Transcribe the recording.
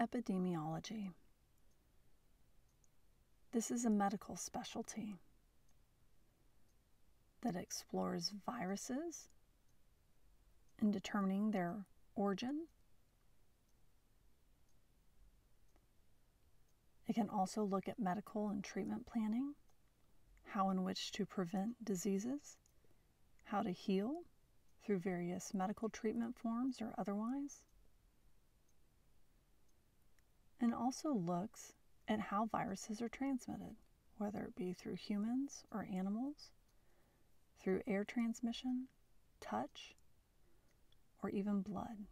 Epidemiology. This is a medical specialty that explores viruses in determining their origin. It can also look at medical and treatment planning, how in which to prevent diseases, how to heal through various medical treatment forms or otherwise, and also looks at how viruses are transmitted, whether it be through humans or animals, through air transmission, touch, or even blood.